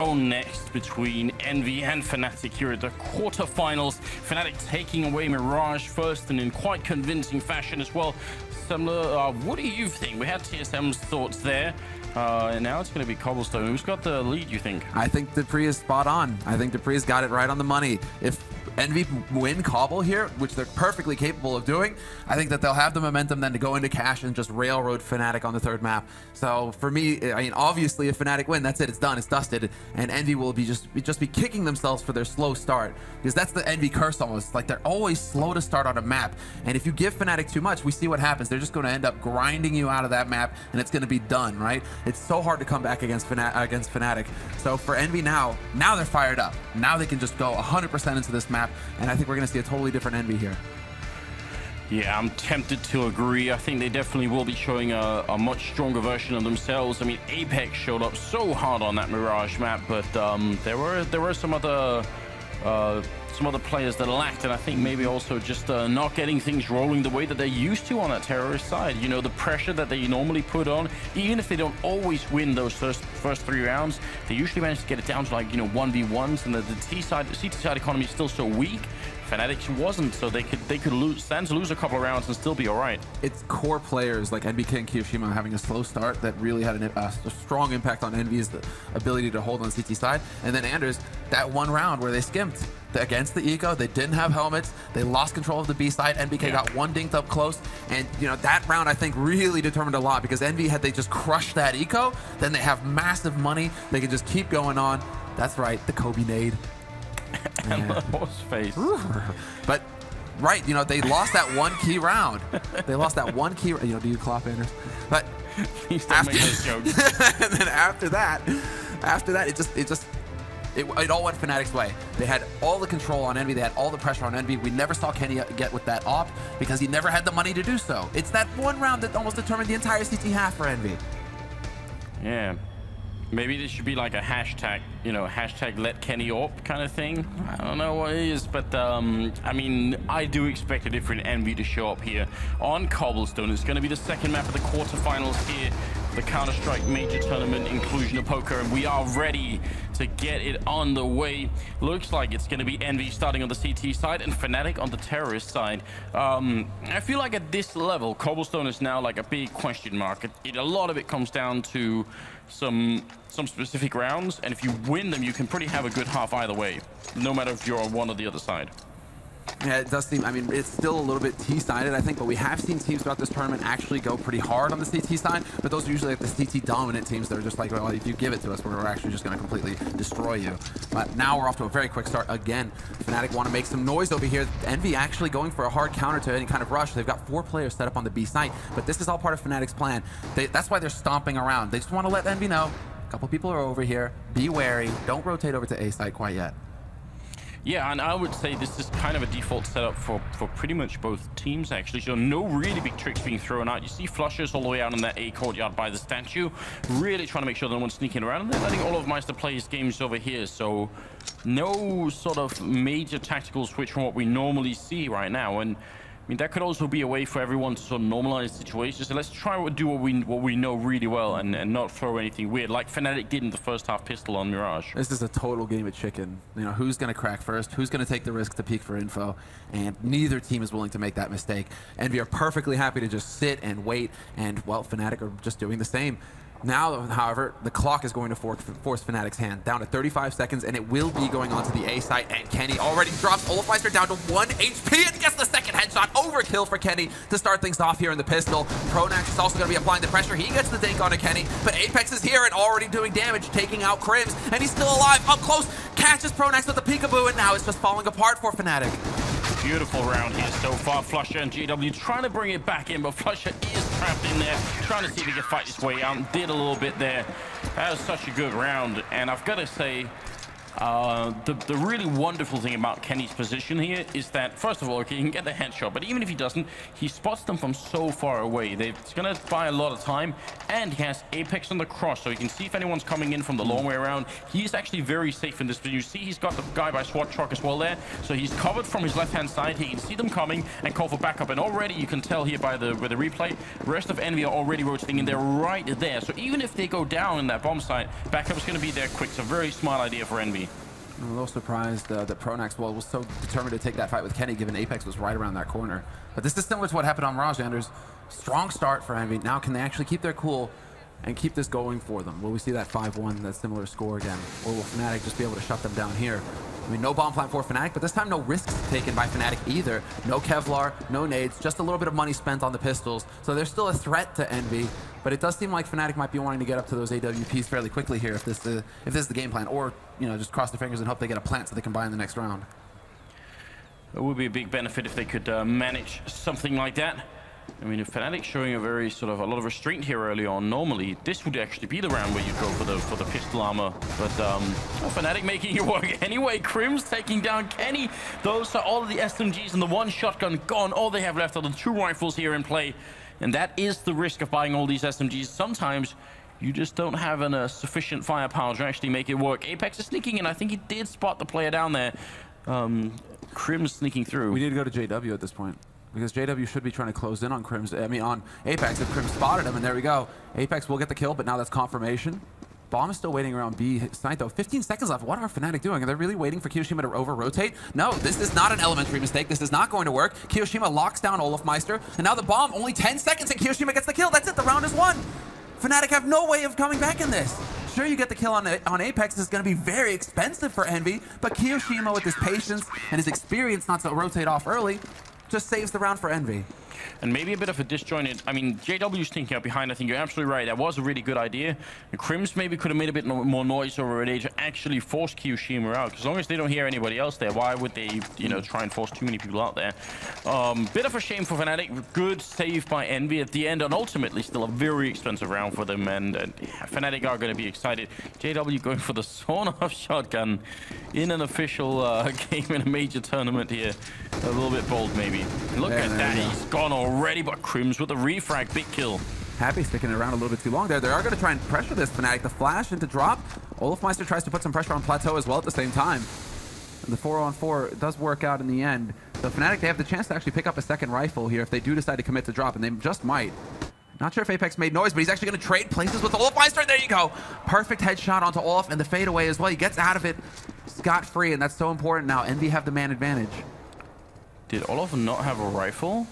next between Envy and Fnatic here at the quarterfinals. Fnatic taking away Mirage first and in quite convincing fashion as well. Similar, uh, what do you think? We had TSM's thoughts there. Uh, and now it's going to be Cobblestone. Who's got the lead, you think? I think dupreeh is spot on. I think dupreeh's got it right on the money. If Envy win Cobble here, which they're perfectly capable of doing, I think that they'll have the momentum then to go into Cache and just railroad Fnatic on the third map. So for me, I mean, obviously if Fnatic win, that's it. It's done. It's dusted. And Envy will be just, just be kicking themselves for their slow start because that's the Envy curse almost. Like they're always slow to start on a map. And if you give Fnatic too much, we see what happens. They're just going to end up grinding you out of that map and it's going to be done, right? It's so hard to come back against, Fnat against Fnatic. So for Envy now, now they're fired up. Now they can just go 100% into this map and I think we're going to see a totally different Envy here. Yeah, I'm tempted to agree. I think they definitely will be showing a, a, much stronger version of themselves. I mean, Apex showed up so hard on that Mirage map, but um, there were there were some other uh, some other players that lacked, and I think maybe also just uh, not getting things rolling the way that they're used to on that terrorist side. You know, the pressure that they normally put on, even if they don't always win those first first three rounds, they usually manage to get it down to like you know one v ones, and the, the T side, the CT side economy is still so weak Fnatic's wasn't, so they could they could lose to lose a couple of rounds and still be all right. It's core players like NBK and kioShiMa having a slow start that really had an, uh, a strong impact on Envy's uh, ability to hold on CT side. And then Anders, that one round where they skimped against the eco, they didn't have helmets, they lost control of the B side. NBK yeah. got one dinked up close, and you know that round I think really determined a lot because Envy had they just crushed that eco, then they have massive money. They can just keep going on. That's right, the Kobe nade and the horse face. but right, you know, they lost that one key round. They lost that one key. You know, do you clap, Anders? But after, and then after that, after that, it just it just it, it, all went Fnatic's way. They had all the control on Envy. They had all the pressure on Envy. We never saw Kenny uh, get with that op because he never had the money to do so. It's that one round that almost determined the entire CT half for Envy. Yeah, Maybe this should be like a hashtag, you know, hashtag let Kenny up kind of thing. I don't know what it is, but um, I mean, I do expect a different Envy to show up here on Cobblestone. It's going to be the second map of the quarterfinals here, the Counter-Strike Major Tournament in Cluj-Napoca, and we are ready to get it on the way. Looks like it's going to be Envy starting on the CT side and Fnatic on the terrorist side. Um, I feel like at this level, Cobblestone is now like a big question mark. It, it, a lot of it comes down to some some specific rounds, and if you win them, you can pretty have a good half either way, no matter if you're on one or the other side. Yeah, it does seem, I mean, it's still a little bit T-sided, I think, but we have seen teams throughout this tournament actually go pretty hard on the CT side, but those are usually like the CT dominant teams that are just like, well, if you give it to us, we're actually just going to completely destroy you. But now we're off to a very quick start again. Fnatic want to make some noise over here. Envy actually going for a hard counter to any kind of rush. They've got four players set up on the B site, but this is all part of Fnatic's plan. They, that's why they're stomping around. They just want to let Envy know, a couple people are over here, be wary, don't rotate over to A site quite yet. Yeah, and I would say this is kind of a default setup for, for pretty much both teams, actually. So no really big tricks being thrown out. You see flushes all the way out in that A courtyard by the statue, really trying to make sure no one's sneaking around. And they're letting olofmeister play his games over here. So no sort of major tactical switch from what we normally see right now. And I mean, that could also be a way for everyone to sort of normalize situations. So let's try to do what we what we know really well and, and not throw anything weird, like Fnatic did in the first half pistol on Mirage. This is a total game of chicken. You know, who's going to crack first? Who's going to take the risk to peek for info? And neither team is willing to make that mistake. Envy are perfectly happy to just sit and wait, and, well, Fnatic are just doing the same. Now, however, the clock is going to force Fnatic's hand down to 35 seconds, and it will be going on to the A site. And Kenny already drops Olofmeister down to 1 HP and gets the second headshot. Overkill for Kenny to start things off here in the pistol. Pronax is also going to be applying the pressure. He gets the dink onto Kenny, but Apex is here and already doing damage, taking out KRIMZ, and he's still alive. Up close, catches Pronax with the peekaboo, and now it's just falling apart for Fnatic. Beautiful round here so far. Flusha and JW trying to bring it back in, but Flusha is trapped in there, trying to see if he can fight his way out. Did a little bit there. That was such a good round. And I've got to say, Uh, the, the really wonderful thing about Kenny's position here is that, first of all, he can get the headshot, but even if he doesn't, he spots them from so far away. They, it's going to buy a lot of time, and he has Apex on the cross, so he can see if anyone's coming in from the long way around. He's actually very safe in this. You see he's got the guy by SWAT truck as well there, so he's covered from his left-hand side. He can see them coming and call for backup, and already you can tell here by the, by the replay, rest of Envy are already rotating they're right there. So even if they go down in that bomb site, backup is going to be there quick. It's a very smart idea for Envy. I'm a little surprised uh, that Pronax well, was so determined to take that fight with Kenny, given Apex was right around that corner. But this is similar to what happened on Mirage Anders. Strong start for Envy. Now, can they actually keep their cool and keep this going for them? Will we see that 5-1, that similar score again? Or will Fnatic just be able to shut them down here? I mean, no bomb plant for Fnatic, but this time no risks taken by Fnatic either. No Kevlar, no nades, just a little bit of money spent on the pistols. So there's still a threat to Envy, but it does seem like Fnatic might be wanting to get up to those AWPs fairly quickly here if this, uh, if this is the game plan, or, you know, just cross their fingers and hope they get a plant so they can buy in the next round. It would be a big benefit if they could uh, manage something like that. I mean, if Fnatic showing a very sort of a lot of restraint here early on, normally this would actually be the round where you go for the for the pistol armor. But um, Fnatic making it work anyway. Krimz taking down Kenny. Those are all the SMGs and the one shotgun gone. All they have left are the two rifles here in play. And that is the risk of buying all these SMGs. Sometimes you just don't have a uh, sufficient firepower to actually make it work. Apex is sneaking in. I think he did spot the player down there. Um, Krimz sneaking through. We need to go to JW at this point because JW should be trying to close in on Krimz. I mean, on Apex if Krimz spotted him, and there we go. Apex will get the kill, but now that's confirmation. Bomb is still waiting around B side though. 15 seconds left. What are Fnatic doing? Are they really waiting for kioShiMa to over-rotate? No, this is not an elementary mistake. This is not going to work. kioShiMa locks down olofmeister, and now the bomb, only 10 seconds, and kioShiMa gets the kill. That's it, the round is won. Fnatic have no way of coming back in this. Sure, you get the kill on, on Apex. It's going to be very expensive for Envy, but kioShiMa with his patience and his experience not to rotate off early just saves the round for Envy. And maybe a bit of a disjointed... I mean, JW's thinking out behind. I think you're absolutely right. That was a really good idea. And Krimz maybe could have made a bit more noise over age to actually force kioShiMa out. As long as they don't hear anybody else there, why would they, you know, try and force too many people out there? Um, bit of a shame for Fnatic. Good save by Envy at the end. And ultimately, still a very expensive round for them. And, and yeah, Fnatic are going to be excited. JW going for the sawn-off shotgun in an official uh, game in a major tournament here. A little bit bold, maybe. Look yeah, at that. He's gone already, but Krimz with a refrag. Big kill. Happy sticking around a little bit too long there. They are going to try and pressure this Fnatic. The flash into drop. olofmeister tries to put some pressure on Plateau as well at the same time. And the 4 on 4 does work out in the end. The Fnatic, they have the chance to actually pick up a second rifle here if they do decide to commit to drop, and they just might. Not sure if Apex made noise, but he's actually going to trade places with olofmeister. There you go. Perfect headshot onto Olof and the fadeaway as well. He gets out of it scot-free, and that's so important now. Envy have the man advantage. Did Olof not have a rifle?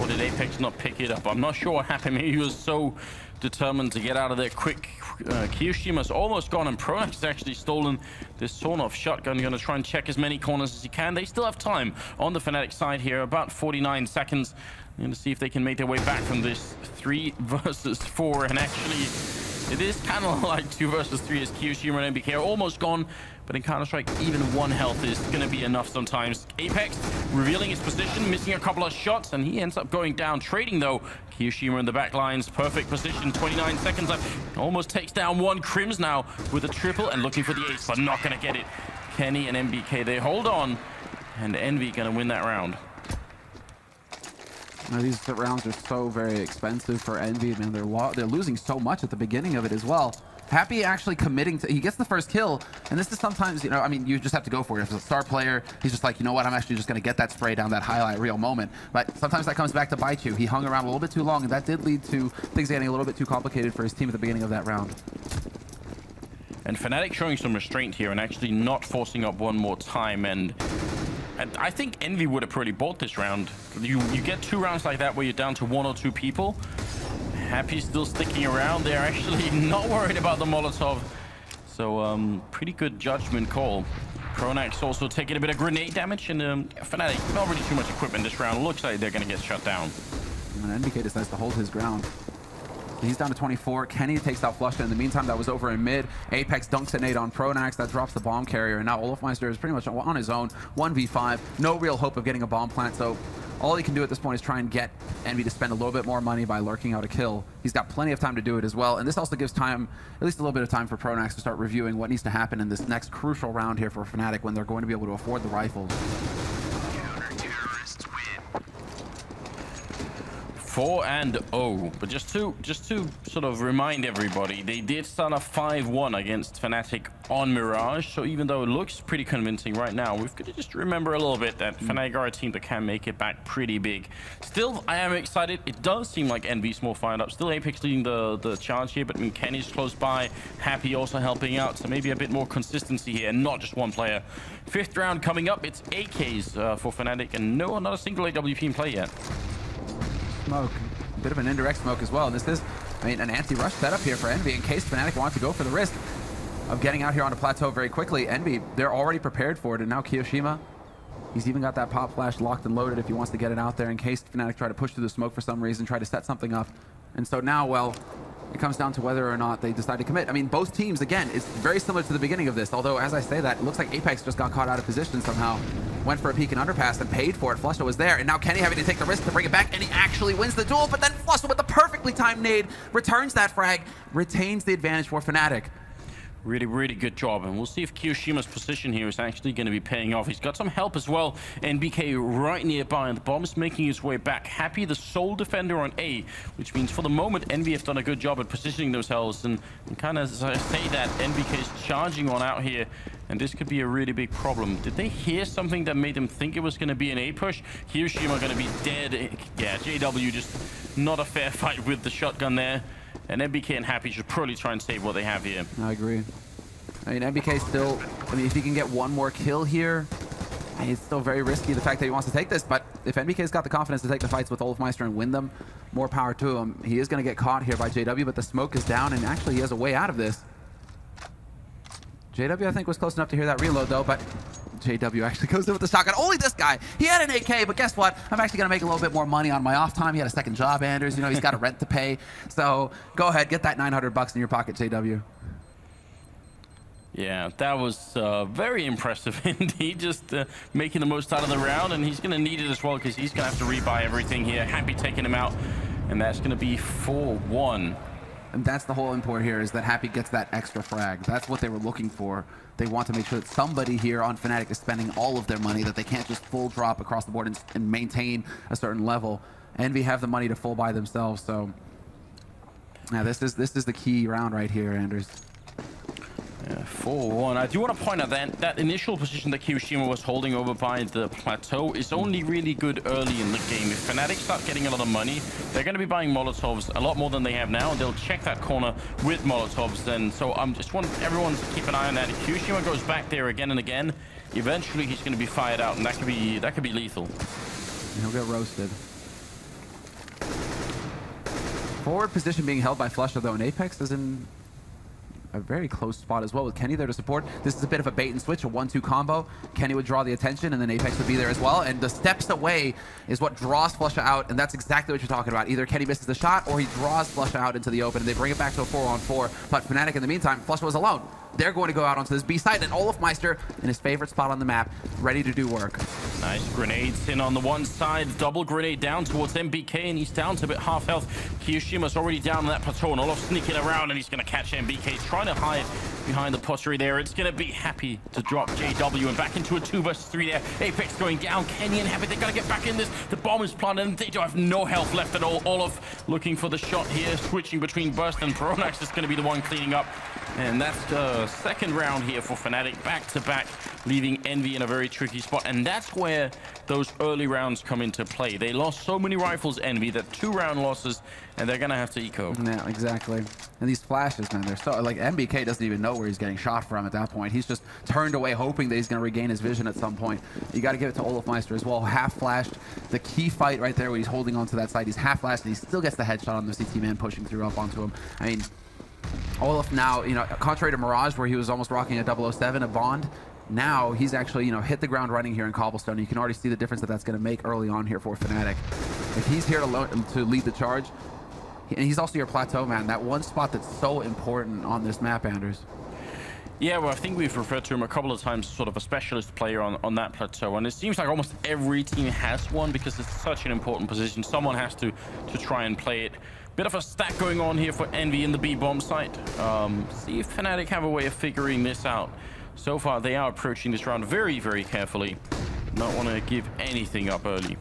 Or did Apex not pick it up? I'm not sure what happened. Maybe he was so determined to get out of there quick. Uh, kioShiMa's almost gone, and Pronax actually stolen this sawn-off shotgun. Going to try and check as many corners as he can. They still have time on the Fnatic side here. About 49 seconds. Going to see if they can make their way back from this three versus four. And actually, it is kind of like two versus three as kioShiMa and NBK are almost gone. But in Counter-Strike, even one health is going to be enough sometimes. Apex revealing his position, missing a couple of shots, and he ends up going down. Trading, though. kioShiMa in the back lines. Perfect position. 29 seconds left. Almost takes down one. Krimz now with a triple and looking for the ace, but not going to get it. Kenny and NBK, they hold on. And Envy going to win that round. Now, these rounds are so very expensive for Envy. Man, they're, they're losing so much at the beginning of it as well. Happy actually committing to, he gets the first kill. And this is sometimes, you know, I mean, you just have to go for it. If it's a star player, he's just like, you know what, I'm actually just going to get that spray down that highlight reel moment. But sometimes that comes back to bite you. He hung around a little bit too long, and that did lead to things getting a little bit too complicated for his team at the beginning of that round. And Fnatic showing some restraint here and actually not forcing up one more time. And I think Envy would have probably bought this round. You, you get two rounds like that where you're down to one or two people. Happy still sticking around. They're actually not worried about the Molotov. So, um, pretty good judgment call. Pronax also taking a bit of grenade damage, and um, Fnatic, not really too much equipment this round. Looks like they're going to get shut down. And NBK decides to hold his ground. He's down to 24. Kenny takes out Flusha. In the meantime, that was over in mid. Apex dunks a nade on Pronax. That drops the bomb carrier. And now olofmeister is pretty much on his own. 1v5. No real hope of getting a bomb plant. So all he can do at this point is try and get Envy to spend a little bit more money by lurking out a kill. He's got plenty of time to do it as well, and this also gives time, at least a little bit of time for Pronax to start reviewing what needs to happen in this next crucial round here for Fnatic when they're going to be able to afford the rifles. Four and oh, but just to just to sort of remind everybody, they did start a 5-1 against Fnatic on Mirage. So even though it looks pretty convincing right now, we've got to just remember a little bit that mm. Fnatic are a team that can make it back pretty big. Still, I am excited. It does seem like Envy's more fired up. Still Apex leading the the charge here, but Kenny's close by. Happy also helping out, so maybe a bit more consistency here, and not just one player. Fifth round coming up. It's AKs uh, for Fnatic, and no, not a single AWP in play yet smoke. A bit of an indirect smoke as well. This is, I mean, an anti-rush setup here for Envy in case Fnatic wants to go for the risk of getting out here on a plateau very quickly. Envy, they're already prepared for it, and now kioShiMa, he's even got that pop flash locked and loaded if he wants to get it out there in case Fnatic try to push through the smoke for some reason, try to set something up. And so now, well, it comes down to whether or not they decide to commit. I mean, both teams, again, it's very similar to the beginning of this, although as I say that, it looks like Apex just got caught out of position somehow. Went for a peek and underpass and paid for it. flusha was there, and now Kenny having to take the risk to bring it back, and he actually wins the duel, but then flusha with the perfectly timed nade returns that frag, retains the advantage for Fnatic. Really, really good job. And we'll see if kioShiMa's position here is actually going to be paying off. He's got some help as well. NBK right nearby, and the bomb is making his way back. Happy, the sole defender on A, which means for the moment, NV have done a good job at positioning themselves. And, and kind of as I say that, NBK is charging on out here. And this could be a really big problem. Did they hear something that made them think it was going to be an A push? kioShiMa going to be dead. Yeah, JW just not a fair fight with the shotgun there. And NBK and Happy should probably try and save what they have here. I agree. I mean, NBK still, I mean, if he can get one more kill here, it's still very risky, the fact that he wants to take this, but if NBK's got the confidence to take the fights with Olofmeister and win them, more power to him. He is going to get caught here by JW, but the smoke is down, and actually he has a way out of this. JW, I think, was close enough to hear that reload, though, but JW actually goes in with the shotgun. Only this guy. He had an AK, but guess what? I'm actually going to make a little bit more money on my off time. He had a second job, Anders. You know, he's got a rent to pay. So go ahead, get that 900 bucks in your pocket, JW. Yeah, that was uh, very impressive indeed. Just uh, making the most out of the round, and he's going to need it as well because he's going to have to rebuy everything here. Happy taking him out, and that's going to be 4-1. And that's the whole import here, is that Happy gets that extra frag. That's what they were looking for. They want to make sure that somebody here on Fnatic is spending all of their money, that they can't just full drop across the board and, and maintain a certain level. Envy have the money to full buy themselves, so... Yeah, this is this is the key round right here, Anders. Yeah, 4-1. I do want to point out that that initial position that kioShiMa was holding over by the plateau is only really good early in the game. If Fnatic start getting a lot of money, they're going to be buying Molotovs a lot more than they have now, they'll check that corner with Molotovs. And so I um, just want everyone to keep an eye on that. If goes back there again and again, eventually he's going to be fired out, and that could be that could be lethal. He'll get roasted. Forward position being held by flusha, though, in Apex in a very close spot as well with Kenny there to support. This is a bit of a bait and switch, a one-two combo. Kenny would draw the attention and then Apex would be there as well. And the steps away is what draws flusha out. And that's exactly what you're talking about. Either Kenny misses the shot or he draws flusha out into the open and they bring it back to a four on four. But Fnatic in the meantime, flusha was alone. They're going to go out onto this B side and Olofmeister in his favorite spot on the map, ready to do work. Nice grenades in on the one side, double grenade down towards NBK, and he's down to about half health. kioShiMa's already down on that patrol and Olof sneaking around and he's going to catch NBK. He's trying to hide behind the pottery there. It's going to be happy to drop JW and back into a 2 versus 3 there. Apex going down. Kenny and Happy, they got to get back in this. The bomb is planted and they don't have no health left at all. Olof looking for the shot here, switching between Burst and Pronax is going to be the one cleaning up. And that's the second round here for Fnatic, back to back, leaving Envy in a very tricky spot. And that's where those early rounds come into play. They lost so many rifles, Envy, that two round losses, and they're going to have to eco. Yeah, exactly. And these flashes, man, they're so, like, NBK doesn't even know where he's getting shot from at that point. He's just turned away, hoping that he's going to regain his vision at some point. You got to give it to Olofmeister as well. Half flashed. The key fight right there where he's holding onto that side. He's half flashed, and he still gets the headshot on the CT man pushing through up onto him. I mean, Olof now, you know, contrary to Mirage, where he was almost rocking a 007, a Bond, now he's actually, you know, hit the ground running here in Cobblestone. You can already see the difference that that's going to make early on here for Fnatic. If he's here to, to lead the charge, and he's also your plateau man, that one spot that's so important on this map, Anders. Yeah, well, I think we've referred to him a couple of times sort of a specialist player on, on that plateau, and it seems like almost every team has one because it's such an important position. Someone has to, to try and play it. Bit of a stack going on here for Envy in the B-bomb site. Um, see if Fnatic have a way of figuring this out. So far, they are approaching this round very, very carefully. Not want to give anything up early.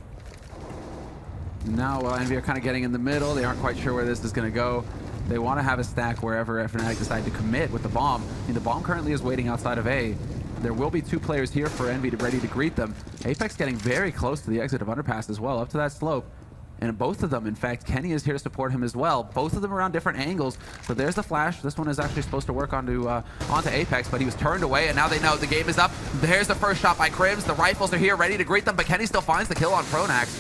Now, well, Envy are kind of getting in the middle. They aren't quite sure where this is going to go. They want to have a stack wherever Fnatic decide to commit with the bomb. I mean, the bomb currently is waiting outside of A. There will be two players here for Envy to ready to greet them. Apex getting very close to the exit of Underpass as well, up to that slope. And both of them, in fact, Kenny is here to support him as well. Both of them are on different angles. So there's the flash. This one is actually supposed to work onto uh, onto Apex, but he was turned away, and now they know the game is up. There's the first shot by Krimz. The rifles are here, ready to greet them, but Kenny still finds the kill on Pronax.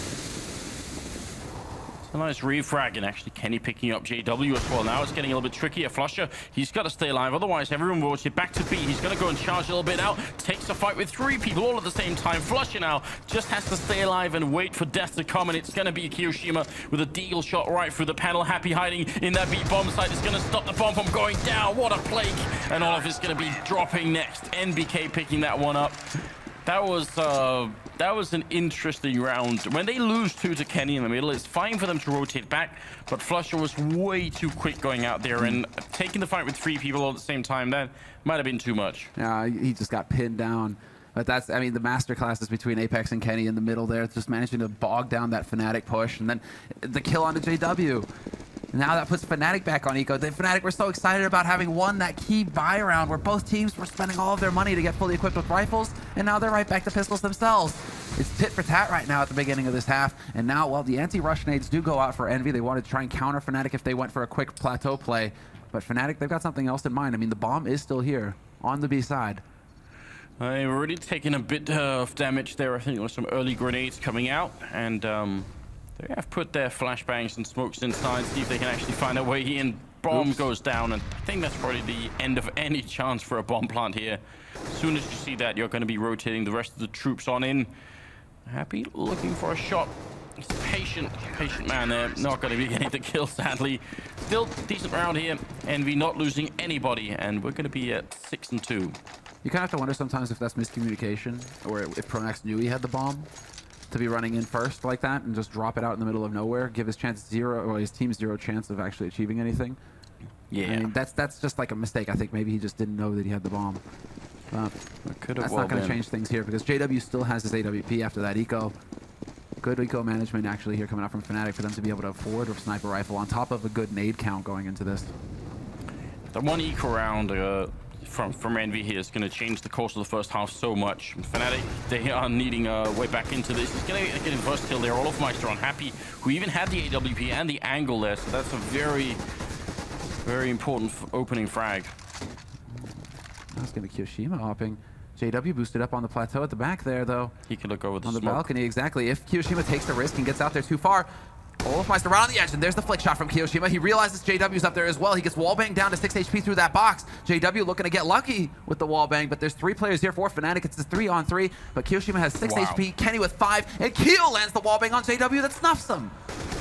A nice refrag, and actually Kenny picking up JW as well. Now it's getting a little bit trickier. Flusha, he's got to stay alive. Otherwise, everyone will it back to B. He's going to go and charge a little bit out. Takes a fight with three people all at the same time. Flusha now just has to stay alive and wait for death to come. And it's going to be kioShiMa with a deagle shot right through the panel. Happy hiding in that B bomb site. It's going to stop the bomb from going down. What a plague. And all of it's going to be dropping next. NBK picking that one up. That was uh, that was an interesting round. When they lose two to Kenny in the middle, it's fine for them to rotate back, but Flusha was way too quick going out there and taking the fight with three people all at the same time. That might have been too much. Yeah, he just got pinned down. But that's, I mean, the master classes between Apex and Kenny in the middle there, just managing to bog down that Fnatic push. And then the kill onto JW. Now that puts Fnatic back on Eco. The Fnatic were so excited about having won that key buy round where both teams were spending all of their money to get fully equipped with rifles, and now they're right back to pistols themselves. It's tit for tat right now at the beginning of this half, and now, while the anti-rush nades do go out for Envy, they wanted to try and counter Fnatic if they went for a quick plateau play. But Fnatic, they've got something else in mind. I mean, the bomb is still here on the B side. They've already taken a bit of damage there. I think was some early grenades coming out, and um, they have put their flashbangs and smokes inside, see if they can actually find a way in. Bomb Oops. goes down, and I think that's probably the end of any chance for a bomb plant here. As soon as you see that, you're going to be rotating the rest of the troops on in. Happy looking for a shot. He's patient, patient man there. Not going to be getting the kill, sadly. Still decent round here. Envy not losing anybody, and we're going to be at 6 and 2. You kind of have to wonder sometimes if that's miscommunication, or if Pronax knew he had the bomb to be running in first like that and just drop it out in the middle of nowhere, give his chance zero or his team zero chance of actually achieving anything. Yeah, I mean, that's that's just like a mistake. I think maybe he just didn't know that he had the bomb. But that's well not going to change things here because JW still has his AWP after that eco. Good eco management actually here coming out from Fnatic for them to be able to afford a sniper rifle on top of a good nade count going into this. The one eco round uh, from, from Envy here is going to change the course of the first half so much. Fnatic, they are needing a way back into this. He's going to get in first kill there. Olofmeister unhappy, who even had the AWP and the angle there. So that's a very, very important opening frag. That's going to kioShiMa hopping. JW boosted up on the plateau at the back there, though. He can look over the On smoke. balcony, exactly. If kioShiMa takes the risk and gets out there too far, Olofmeister right on the edge, and there's the flick shot from kioShiMa. He realizes JW's up there as well. He gets wallbang down to 6 HP through that box. JW looking to get lucky with the wallbang, but there's three players here for Fnatic. It's a three on three, but kioShiMa has 6 wow. HP, Kenny with 5, and Keo lands the wallbang on JW that snuffs him.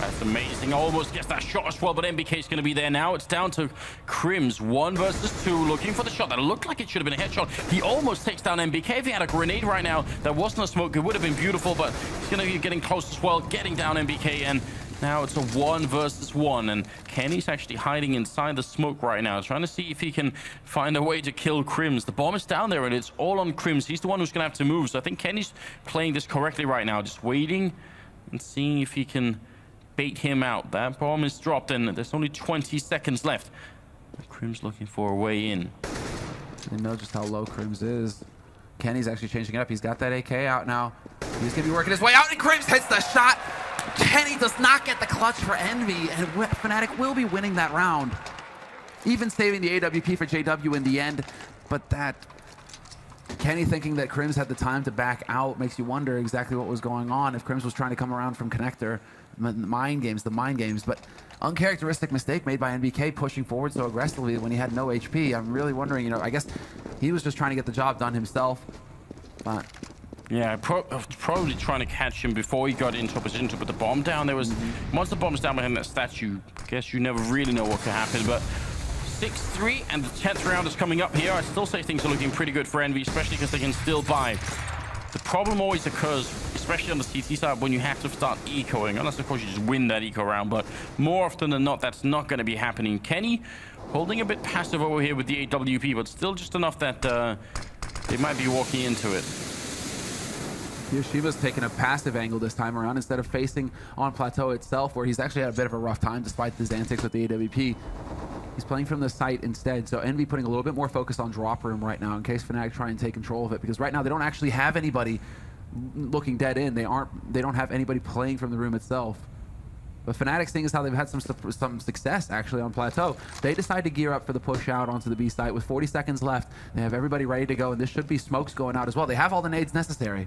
That's amazing. Almost gets that shot as well, but NBK is going to be there now. It's down to Krimz, one versus two, looking for the shot that looked like it should have been a headshot. He almost takes down NBK. If he had a grenade right now, that wasn't a smoke. It would have been beautiful, but he's going to be getting close as well, getting down NBK, and now it's a one versus one, and Kenny's actually hiding inside the smoke right now, trying to see if he can find a way to kill Krimz. The bomb is down there, and it's all on Krimz. He's the one who's going to have to move, so I think Kenny's playing this correctly right now, just waiting and seeing if he can bait him out. That bomb is dropped, and there's only 20 seconds left. Krimz looking for a way in. They know just how low Krimz is. Kenny's actually changing it up. He's got that AK out now. He's going to be working his way out, and Krimz hits the shot. Kenny does not get the clutch for Envy, and Fnatic will be winning that round. Even saving the AWP for JW in the end, but that Kenny thinking that Krimz had the time to back out makes you wonder exactly what was going on. If Krimz was trying to come around from connector, mind games, the mind games, but uncharacteristic mistake made by NBK pushing forward so aggressively when he had no HP. I'm really wondering, you know, I guess he was just trying to get the job done himself, but yeah, pro probably trying to catch him before he got into a position to put the bomb down. There was, mm -hmm. once the bomb's down behind that statue, I guess you never really know what could happen, but 6-3, and the 10th round is coming up here. I still say things are looking pretty good for Envy, especially because they can still buy. The problem always occurs, especially on the CT side, when you have to start ecoing, unless, of course, you just win that eco round. But more often than not, that's not going to be happening. Kenny holding a bit passive over here with the AWP, but still just enough that uh, they might be walking into it. Yoshima's taking a passive angle this time around instead of facing on Plateau itself, where he's actually had a bit of a rough time despite his antics with the AWP. He's playing from the site instead, so Envy putting a little bit more focus on drop room right now in case Fnatic try and take control of it, because right now they don't actually have anybody looking dead in. They aren't. They don't have anybody playing from the room itself. But Fnatic, seeing as how they've had some some success actually on Plateau, they decide to gear up for the push out onto the B site with 40 seconds left. They have everybody ready to go, and this should be smokes going out as well. They have all the nades necessary.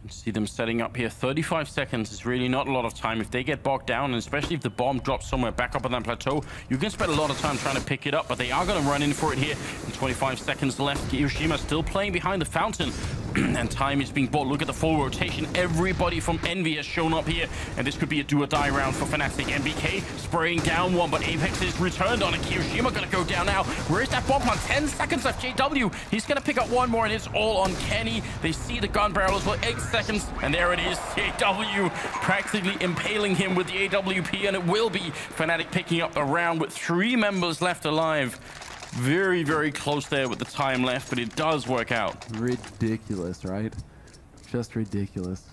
See them setting up here. 35 seconds is really not a lot of time. If they get bogged down, and especially if the bomb drops somewhere back up on that plateau, you can spend a lot of time trying to pick it up, but they are going to run in for it here. In 25 seconds left, kioShiMa still playing behind the fountain. and time is being bought. Look at the full rotation. Everybody from Envy has shown up here, and this could be a do-or-die round for Fnatic. NBK spraying down one, but Apex is returned on it. kioShiMa going to go down now. Where is that bomb plant? 10 seconds left. JW, he's going to pick up one more, and it's all on Kenny. They see the gun barrels for eight seconds, and there it is. JW practically impaling him with the AWP, and it will be Fnatic picking up the round with three members left alive. Very, very close there with the time left, but it does work out. Ridiculous, right? Just ridiculous.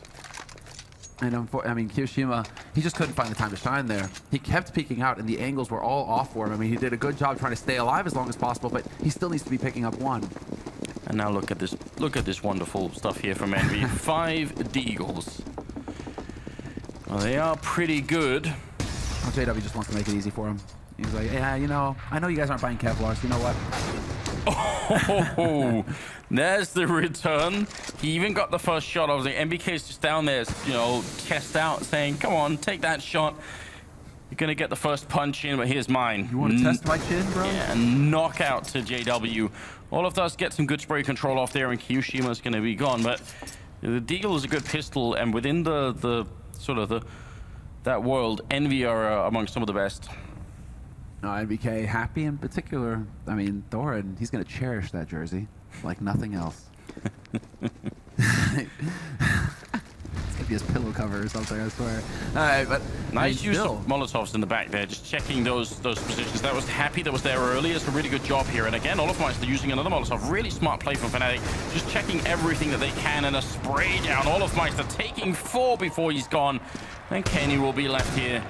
And I mean, kioShiMa, he just couldn't find the time to shine there. He kept peeking out, and the angles were all off for him. I mean, he did a good job trying to stay alive as long as possible, but he still needs to be picking up one. And now look at this, look at this wonderful stuff here from Envy. Five Deagles. Well, they are pretty good. JW just wants to make it easy for him. He's like, yeah, you know, I know you guys aren't buying Kevlar, so you know what? Oh, there's the return. He even got the first shot. I was like, NBK's just down there, you know, test out, saying, come on, take that shot. You're going to get the first punch in, but here's mine. You want to test my chin, bro? Yeah, knockout to JW. All of us get some good spray control off there, and kioShiMa is going to be gone. But the Deagle is a good pistol, and within the, the sort of the that world, Envy are uh, among some of the best. No, NBK happy in particular. I mean, Thorin, he's going to cherish that jersey like nothing else. it's gonna be his pillow cover or something, I swear. All right, but nice use of Molotovs in the back there, just checking those those positions. That was happy that was there earlier. It's a really good job here. And again, Olofmeister using another Molotov. Really smart play from Fnatic. Just checking everything that they can and a spray down. Olofmeister taking four before he's gone. And Kenny will be left here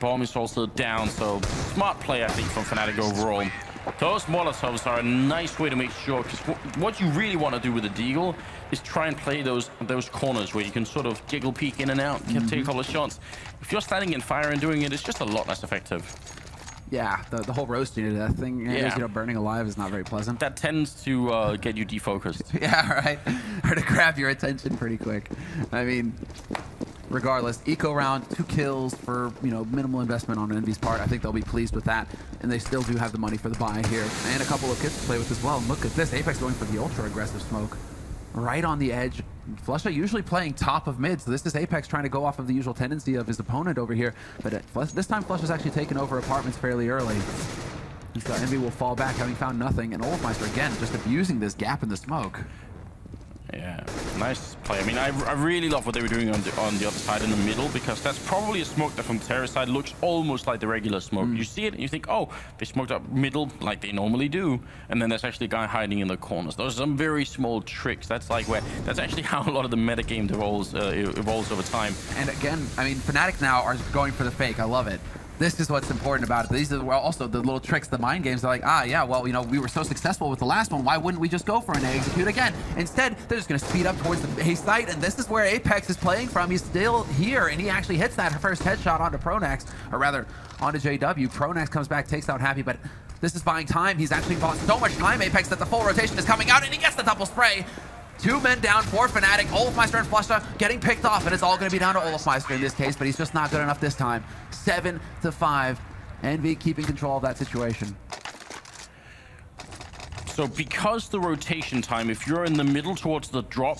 Bomb is also down, so smart play, I think, from Fnatic overall. Those Molotovs are a nice way to make sure, because what you really want to do with the Deagle is try and play those those corners where you can sort of jiggle peek in and out, mm -hmm. take a couple of shots. If you're standing in fire and doing it, it's just a lot less effective. Yeah, the, the whole roasting that thing, yeah. you know, burning alive is not very pleasant. That tends to uh, get you defocused. yeah, right. or to grab your attention pretty quick. I mean, regardless, eco round, two kills for you know minimal investment on Envy's part. I think they'll be pleased with that, and they still do have the money for the buy here, and a couple of kits to play with as well. And look at this, Apex going for the ultra aggressive smoke, right on the edge. Flusha usually playing top of mid, so this is Apex trying to go off of the usual tendency of his opponent over here. But uh, this time Flush has actually taken over apartments fairly early. And so Envy will fall back having found nothing, and Olofmeister again just abusing this gap in the smoke. Yeah, nice play. I mean, I, I really love what they were doing on the on the other side in the middle because that's probably a smoke that from the terrace side looks almost like the regular smoke. Mm. You see it and you think, oh, they smoked up middle like they normally do, and then there's actually a guy hiding in the corners. Those are some very small tricks. That's like where that's actually how a lot of the metagame evolves uh, evolves over time. And again, I mean, Fnatic now are going for the fake. I love it this is what's important about it. These are also the little tricks, the mind games. They're like, ah, yeah, well, you know, we were so successful with the last one. Why wouldn't we just go for an execute again? Instead, they're just going to speed up towards the A site, and this is where Apex is playing from. He's still here, and he actually hits that first headshot onto Pronax, or rather, onto JW. Pronax comes back, takes out Happy, but this is buying time. He's actually bought so much time, Apex, that the full rotation is coming out, and he gets the double spray. Two men down for Fnatic. Olofmeister and Flusha getting picked off, and it's all going to be down to Olofmeister in this case, but he's just not good enough this time. Seven to five. Envy keeping control of that situation. So because the rotation time, if you're in the middle towards the drop,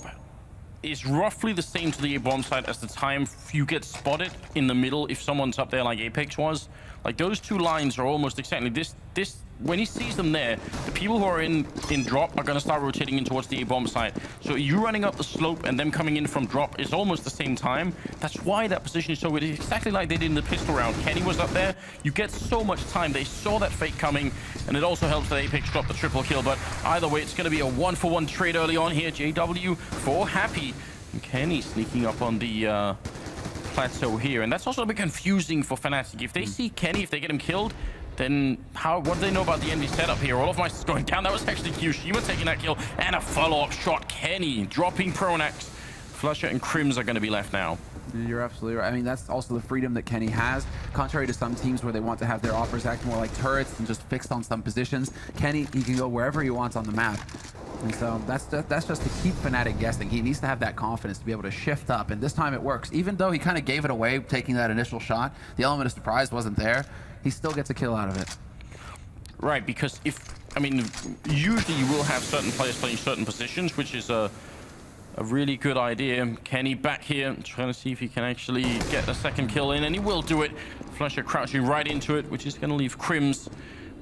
is roughly the same to the A-bomb side as the time you get spotted in the middle if someone's up there like Apex was. Like those two lines are almost exactly this. This when he sees them there, the people who are in in drop are going to start rotating in towards the A bomb site. So you running up the slope and them coming in from drop is almost the same time. That's why that position is so good. It's exactly like they did in the pistol round. Kenny was up there. You get so much time. They saw that fake coming, and it also helps that Apex drop the triple kill. But either way, it's going to be a one-for-one -one trade early on here. JW for Happy. And Kenny sneaking up on the. Uh, plateau here and that's also a bit confusing for Fnatic if they see Kenny if they get him killed then how? What do they know about the enemy setup here? All of my is going down. That was actually kioShiMa taking that kill. And a follow-up shot. Kenny dropping Pronax. Flusha and Krimz are going to be left now. You're absolutely right. I mean, that's also the freedom that Kenny has. Contrary to some teams where they want to have their AWPers act more like turrets and just fixed on some positions, Kenny, he can go wherever he wants on the map. And so that's just, that's just to keep Fnatic guessing. He needs to have that confidence to be able to shift up. And this time it works. Even though he kind of gave it away taking that initial shot, the element of surprise wasn't there he still gets a kill out of it. Right, because if, I mean, usually you will have certain players playing certain positions, which is a, a really good idea. Kenny back here, trying to see if he can actually get a second kill in, and he will do it. flusha crouching right into it, which is going to leave Krimz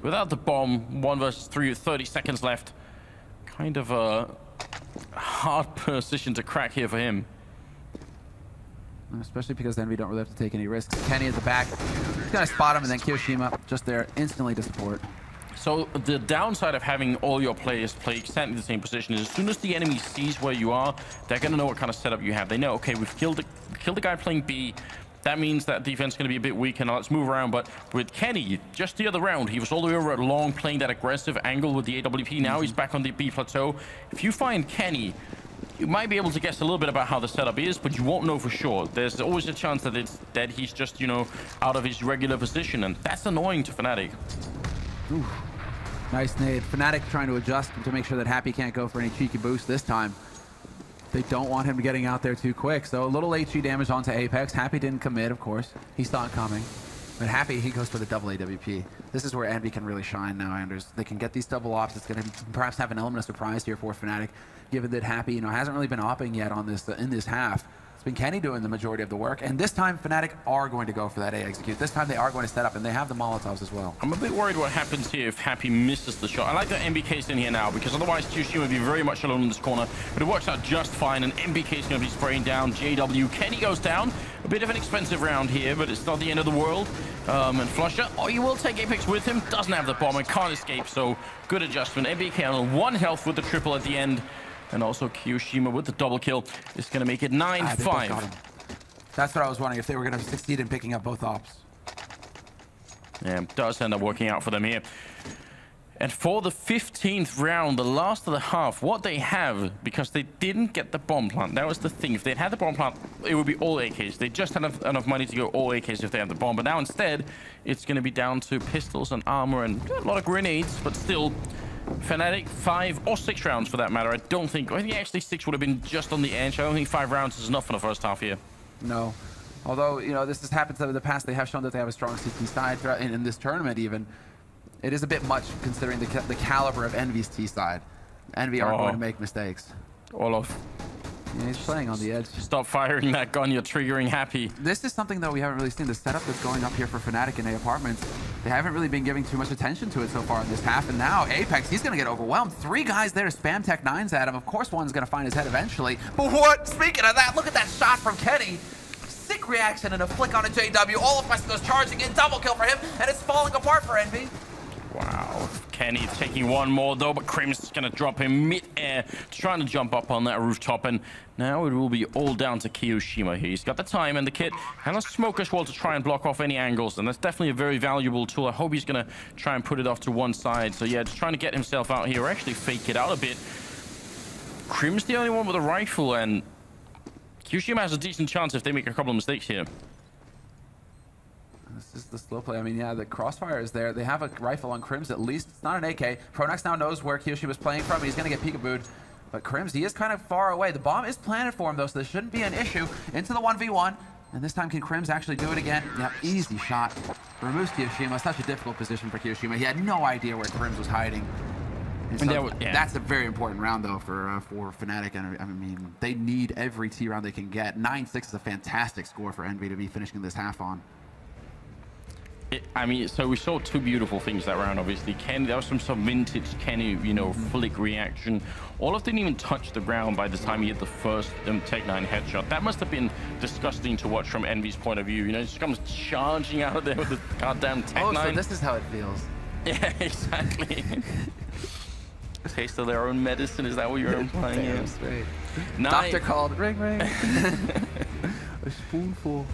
without the bomb. One versus three, 30 seconds left. Kind of a hard position to crack here for him. Especially because Envy don't really have to take any risks. Kenny at the back. He's going to spot him, and then kioShiMa just there instantly to support. So the downside of having all your players play exactly the same position is as soon as the enemy sees where you are, they're going to know what kind of setup you have. They know, okay, we've killed the, killed the guy playing B. That means that defense is going to be a bit weak, and let's move around. But with Kenny, just the other round, he was all the way over at long, playing that aggressive angle with the AWP. Now he's back on the B plateau. If you find Kenny you might be able to guess a little bit about how the setup is, but you won't know for sure. There's always a chance that it's that he's just, you know, out of his regular position, and that's annoying to Fnatic. Nice nade. Fnatic trying to adjust to make sure that Happy can't go for any cheeky boost this time. They don't want him getting out there too quick. So a little HE damage onto Apex. Happy didn't commit, of course. He saw it coming. But Happy, he goes for the double AWP. This is where Envy can really shine now, Anders. They can get these double ops. It's going to perhaps have an element of surprise here for Fnatic, given that Happy, you know, hasn't really been opping yet on this uh, in this half. It's been Kenny doing the majority of the work, and this time Fnatic are going to go for that A execute. This time they are going to set up, and they have the Molotovs as well. I'm a bit worried what happens here if Happy misses the shot. I like that NBK's in here now, because otherwise kioShiMa would be very much alone in this corner, but it works out just fine, and NBK's going to be spraying down JW. Kenny goes down. A bit of an expensive round here, but it's not the end of the world. Um, and Flusha, oh, you will take Apex with him. Doesn't have the bomb and can't escape, so good adjustment. NBK on one health with the triple at the end. And also kioShiMa with the double kill is going to make it 9-5. Ah, That's what I was wondering, if they were going to succeed in picking up both ops. Yeah, does end up working out for them here. And for the 15th round, the last of the half, what they have, because they didn't get the bomb plant, that was the thing. If they'd had the bomb plant, it would be all AKs. They just had enough, enough money to go all AKs if they had the bomb. But now instead, it's going to be down to pistols and armor and a lot of grenades, but still, Fnatic, five or six rounds for that matter. I don't think, I think actually six would have been just on the edge. I don't think five rounds is enough for the first half here. No. Although, you know, this has happened in the past. They have shown that they have a strong CT side in, in this tournament even. It is a bit much considering the, ca the caliber of Envy's T side. Envy aren't oh. going to oh. make mistakes. Olof. Yeah, he's playing on the edge. Stop firing that gun, you're triggering happy. This is something that we haven't really seen. The setup that's going up here for Fnatic in A apartments, they haven't really been giving too much attention to it so far in this half. And now Apex, he's going to get overwhelmed. Three guys there to spam Tec 9s at him. Of course one's going to find his head eventually. But what? Speaking of that, look at that shot from Kenny. Sick reaction and a flick on a JW. All of my goes charging in. Double kill for him. And it's falling apart for Envy. Wow. Kenny taking one more though, but going to drop him mid-air, trying to jump up on that rooftop. And now it will be all down to kioShiMa here. He's got the time and the kit and a smoker's wall to try and block off any angles. And that's definitely a very valuable tool. I hope he's to try and put it off to one side. So yeah, just trying to get himself out here, actually fake it out a bit. Krimz the only one with a rifle and kioShiMa has a decent chance if they make a couple of mistakes here. This is the slow play. I mean, yeah, the crossfire is there. They have a rifle on Krimz at least. It's not an AK. Pronax now knows where kioShiMa was playing from. He's going to get peekabooed. But Krimz, he is kind of far away. The bomb is planted for him, though, so this shouldn't be an issue. Into the 1v1. And this time, can Krimz actually do it again? Yep, easy shot. Removes kioShiMa. Such a difficult position for kioShiMa. He had no idea where Krimz was hiding. So that yeah. That's a very important round, though, for uh, for Fnatic. And I mean, they need every T round they can get. 9-6 is a fantastic score for Envy to be finishing this half on. It, I mean, so we saw two beautiful things that round. Obviously, Kenny, there was some some vintage Kenny, you know, flick reaction. Olof didn't even touch the ground by the time he hit the first um, Tec Nine headshot. That must have been disgusting to watch from Envy's point of view. You know, he just comes charging out of there with the goddamn Tec Nine. Oh, so this is how it feels. Yeah, exactly. Taste of their own medicine. Is that what you're implying? Damn Yeah. straight. Nine- Doctor called. Ring, ring. A spoonful.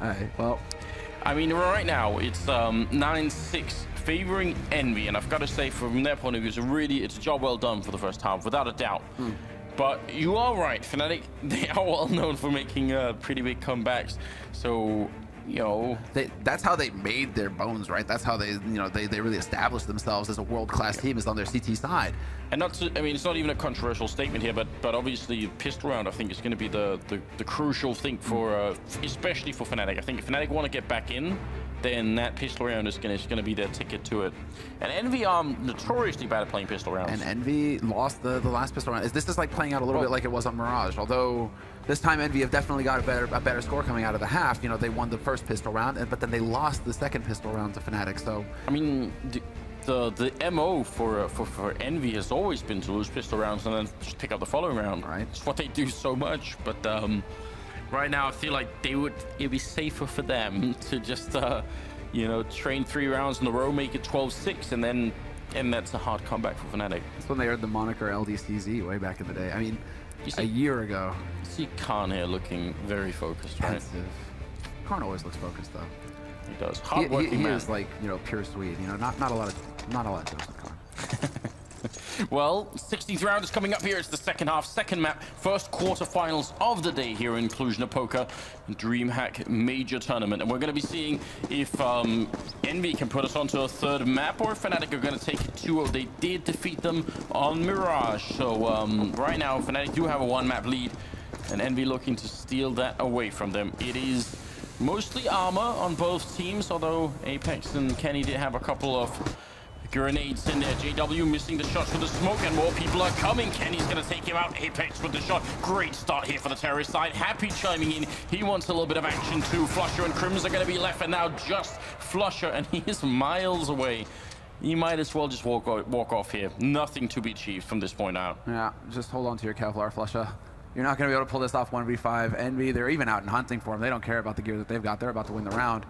All right. Well, I mean, right now it's um, 9-6 favoring Envy, and I've got to say, from their point of view, it's a really it's a job well done for the first half, without a doubt. But you are right, Fnatic. They are well known for making uh, pretty big comebacks. So, you know, They, that's how they made their bones, right? That's how they, you know, they, they really established themselves as a world-class team is on their CT side. and not to, I mean, it's not even a controversial statement here, but but obviously, pistol round I think is going to be the, the the crucial thing for, uh, especially for Fnatic. I think if Fnatic want to get back in, then that pistol round is going to be their ticket to it. And Envy are notoriously bad at playing pistol rounds. And Envy lost the, the last pistol round. Is This is like playing out a little Well- bit like it was on Mirage, although this time Envy have definitely got a better a better score coming out of the half. You know, they won the first pistol round, and, but then they lost the second pistol round to Fnatic. So I mean, the the, the mo for, for for Envy has always been to lose pistol rounds and then just pick up the following round. Right. It's what they do so much. But um, right now, I feel like they would it'd be safer for them to just uh, you know train three rounds in a row, make it 12-6, and then and that's a hard comeback for Fnatic. that's when they earned the moniker LDCZ way back in the day. I mean, a year ago. See Khan here looking very focused, right? Karn always looks focused though. He does. He, Hardworking he, he man. is like you know pure Swede. You know, not not a lot of not a lot of with Karn. Well, 16th round is coming up here. It's the second half, second map, first quarterfinals of the day here in Cluj-Napoca, DreamHack Major Tournament. And we're going to be seeing if um, Envy can put us onto a third map or if Fnatic are going to take 2-0. They did defeat them on Mirage. So um, right now, Fnatic do have a one-map lead, and Envy looking to steal that away from them. It is mostly armor on both teams, although Apex and Kenny did have a couple of Grenades in there. JW missing the shots with the smoke, and more people are coming. Kenny's going to take him out. Apex with the shot. Great start here for the terrorist side. Happy chiming in. He wants a little bit of action too. Flusha and Krimz are going to be left, and now just Flusha, and he is miles away. He might as well just walk, walk off here. Nothing to be achieved from this point out. Yeah, just hold on to your Kevlar, Flusha. You're not going to be able to pull this off 1v5. Envy, they're even out and hunting for him. They don't care about the gear that they've got. They're about to win the round.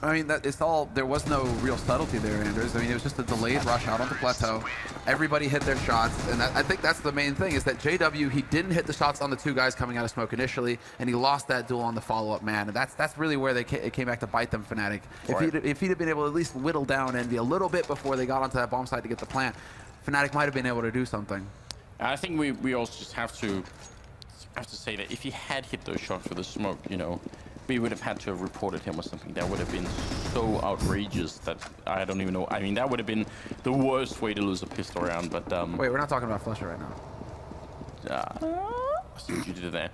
I mean, that it's all. There was no real subtlety there, Anders. I mean, it was just a delayed rush out on the plateau. Everybody hit their shots, and that, I think that's the main thing is that JW he didn't hit the shots on the two guys coming out of smoke initially, and he lost that duel on the follow-up man. And that's that's really where they ca- it came back to bite them, Fnatic. If Right. he'd if he'd have been able to at least whittle down Envy a little bit before they got onto that bomb site to get the plant, Fnatic might have been able to do something. I think we, we also just have to have to say that if he had hit those shots with the smoke, you know, we would have had to have reported him or something. That would have been so outrageous that I don't even know. I mean, that would have been the worst way to lose a pistol round. But um, Wait, we're not talking about Flusha right now. uh, see what you did there.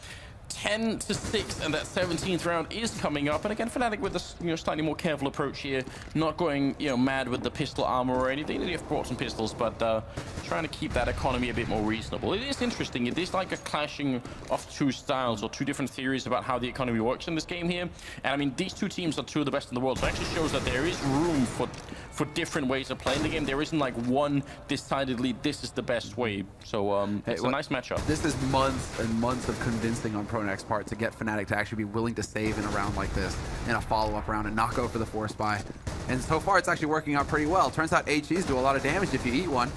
10 to 6, and that 17th round is coming up. And again, Fnatic with a you know, slightly more careful approach here, not going you know mad with the pistol armor or anything. They have brought some pistols, but uh, trying to keep that economy a bit more reasonable. It is interesting. It is like a clashing of two styles or two different theories about how the economy works in this game here. And I mean, these two teams are two of the best in the world, so it actually shows that there is room for for different ways of playing the game. There isn't like one decidedly this is the best way. So um, Hey, it's a nice matchup. This is months and months of convincing on Pronax's part to get Fnatic to actually be willing to save in a round like this, in a follow-up round, and not go for the force buy. And so far, it's actually working out pretty well. Turns out HEs do a lot of damage if you eat one.